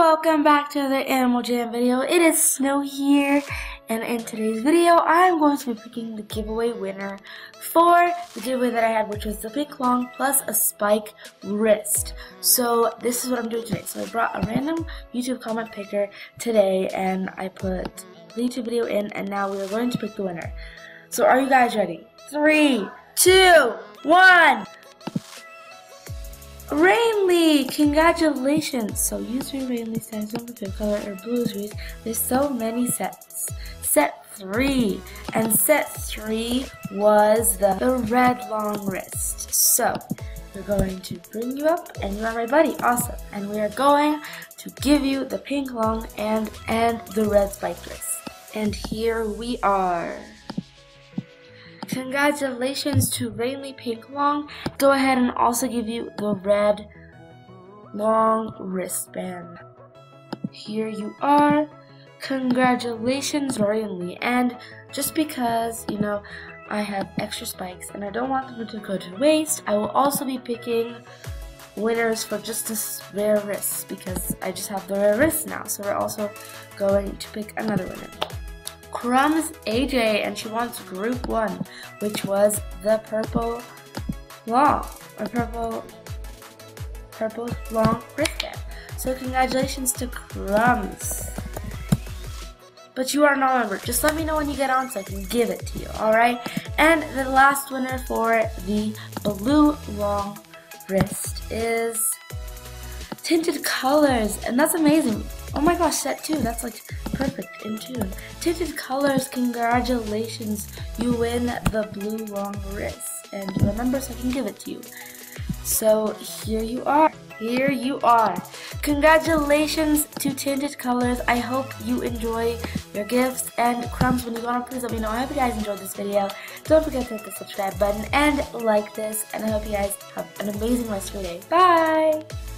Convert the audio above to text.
welcome back to the Animal Jam video. It is Snow here, and in today's video, I'm going to be picking the giveaway winner for the giveaway that I had, which was the Pink Long plus a Spike wrist. So this is what I'm doing today. So I brought a random YouTube comment picker today, and I put the YouTube video in, and now we are going to pick the winner. So are you guys ready? Three, two, one. Rainly, congratulations! So your Rainly stands number two color or blues read. There's so many sets. Set three, and set three was the, the red long wrist. So we're going to bring you up, and you are my buddy. Awesome! And we are going to give you the pink long and and the red spiked wrist. And here we are. Congratulations to Rainly Pink Long. Go ahead and also give you the red long wristband. Here you are. Congratulations, Rainly. And just because, you know, I have extra spikes and I don't want them to go to waste, I will also be picking winners for just this rare wrist because I just have the rare wrist now. So we're also going to pick another winner. Crumbzz AJ, and she wants group one, which was the purple long, or purple, purple long wristband. So congratulations to Crumbzz. But you are not a member. Just let me know when you get on so I can give it to you, alright? And the last winner for the blue long wrist is Tinted Colors, and that's amazing. Oh my gosh, set two, that's like perfect in tune. Tinted Colors, congratulations. You win the blue long wrist. And remember so I can give it to you. So here you are. Here you are. Congratulations to Tinted Colors. I hope you enjoy your gifts and Crumbzz when you go on. Please let me know. I hope you guys enjoyed this video. Don't forget to hit the subscribe button and like this. And I hope you guys have an amazing rest of your day. Bye!